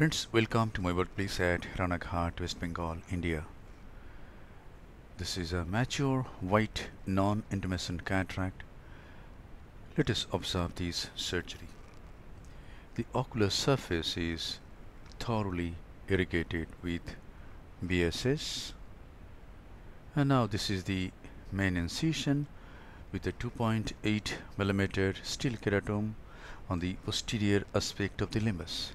Friends, welcome to my workplace at Ranaghat, West Bengal, India. This is a mature white non-intumescent cataract. Let us observe this surgery. The ocular surface is thoroughly irrigated with BSS and now this is the main incision with a 2.8 millimeter steel keratome on the posterior aspect of the limbus.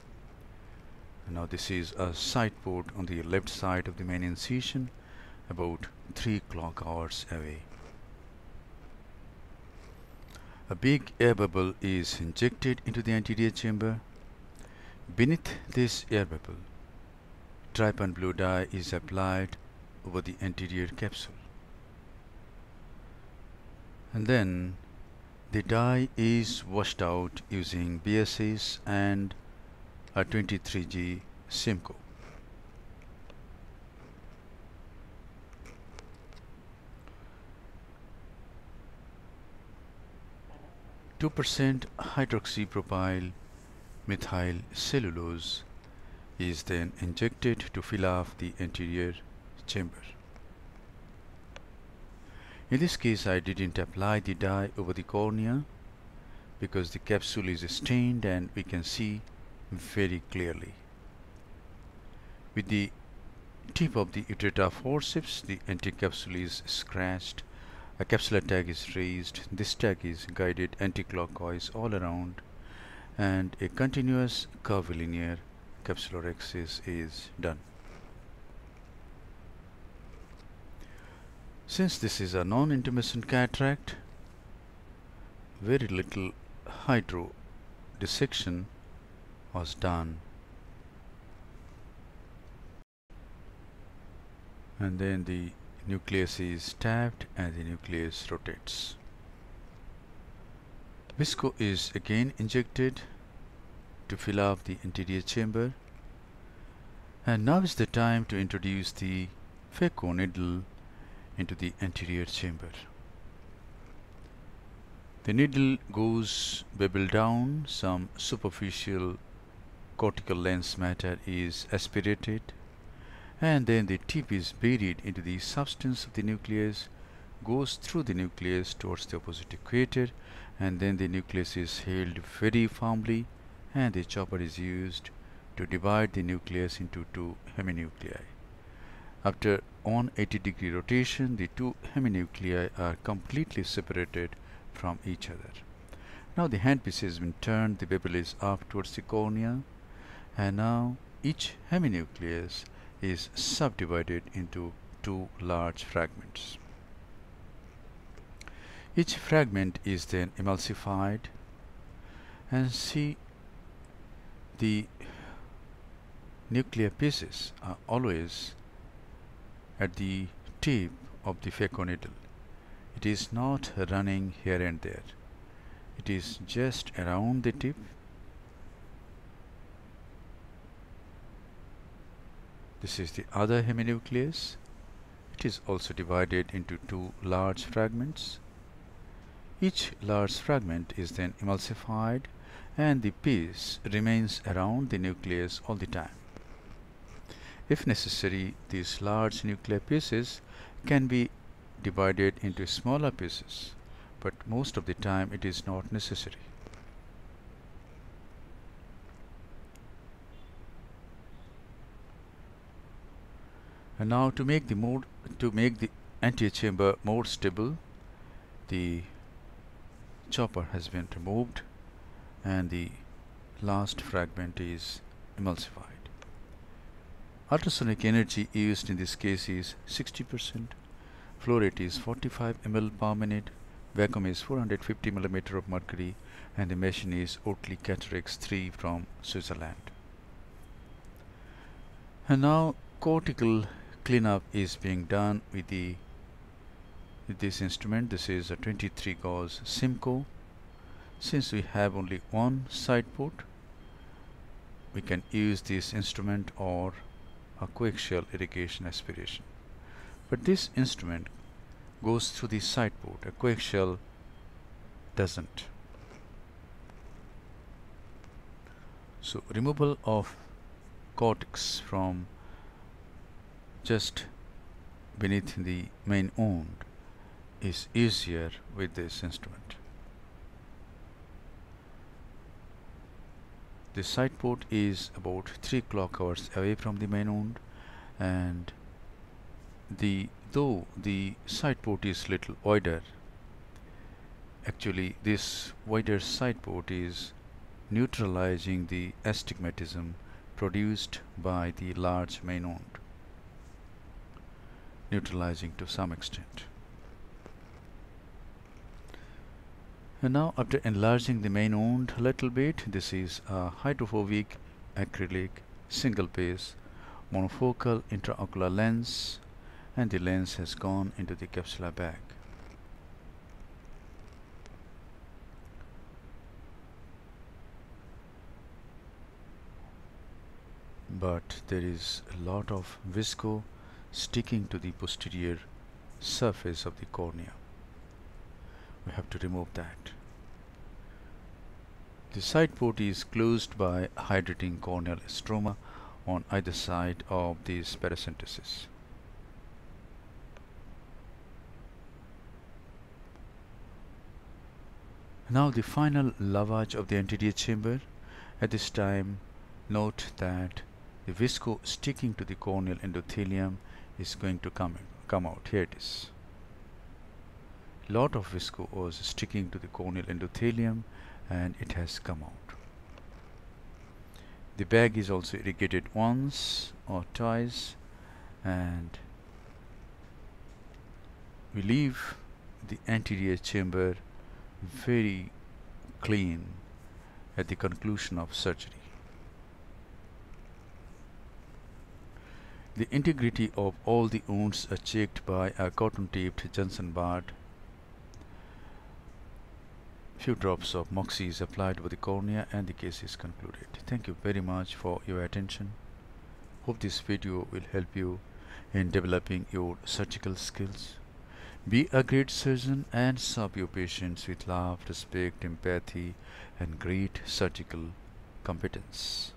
Now this is a side port on the left side of the main incision about 3 clock hours away. A big air bubble is injected into the anterior chamber. Beneath this air bubble, trypan blue dye is applied over the anterior capsule. And then the dye is washed out using BSS and a 23G Simcoe. Two percent hydroxypropyl methyl cellulose is then injected to fill off the anterior chamber. In this case I didn't apply the dye over the cornea because the capsule is stained and we can see very clearly. With the tip of the Utrata forceps the anti-capsule is scratched, a capsular tag is raised, this tag is guided anti-clockwise all around and a continuous curvilinear capsulorhexis is done. Since this is a non-intumescent cataract, very little hydro dissection was done and then the nucleus is tapped and the nucleus rotates. Visco is again injected to fill up the anterior chamber and now is the time to introduce the phaco needle into the anterior chamber. The needle goes bevel down, some superficial cortical lens matter is aspirated and then the tip is buried into the substance of the nucleus goes through the nucleus towards the opposite equator and then the nucleus is held very firmly and the chopper is used to divide the nucleus into two heminuclei. After 180 degree rotation, the two heminuclei are completely separated from each other. Now the handpiece has been turned, the bevel is up towards the cornea and now each heminucleus is subdivided into two large fragments. Each fragment is then emulsified and see the nuclear pieces are always at the tip of the phaco needle. It is not running here and there. It is just around the tip. This is the other heminucleus. It is also divided into two large fragments. Each large fragment is then emulsified and the piece remains around the nucleus all the time. If necessary, these large nuclear pieces can be divided into smaller pieces, but most of the time it is not necessary. And now to make the more to make the antechamber more stable, the chopper has been removed and the last fragment is emulsified. Ultrasonic energy used in this case is 60%, flow rate is 45 ml per minute, vacuum is 450 millimeter of mercury and the machine is Oertli CataRhex 3 from Switzerland. And now cortical cleanup is being done with the with this instrument. This is a 23 gauge Simcoe Since we have only one side port, we can use this instrument or a coaxial irrigation aspiration. But this instrument goes through the side port, a coaxial doesn't. So removal of cortex from just beneath the main wound is easier with this instrument. The side port is about 3 clock hours away from the main wound and the though the side port is little wider actually this wider side port is neutralizing the astigmatism produced by the large main wound neutralizing to some extent. And now after enlarging the main wound a little bit this is a hydrophobic acrylic single piece monofocal intraocular lens and the lens has gone into the capsular bag. But there is a lot of visco sticking to the posterior surface of the cornea. We have to remove that. The side port is closed by hydrating corneal stroma on either side of this paracentesis. Now the final lavage of the anterior chamber. At this time note that the visco sticking to the corneal endothelium is going to come come out. Here it is. Lot of visco was sticking to the corneal endothelium and it has come out. The bag is also irrigated once or twice and we leave the anterior chamber very clean at the conclusion of surgery The integrity of all the wounds are checked by a cotton taped Johnson Bard. Few drops of moxi is applied over the cornea and the case is concluded. Thank you very much for your attention. Hope this video will help you in developing your surgical skills. Be a great surgeon and serve your patients with love, respect, empathy and great surgical competence.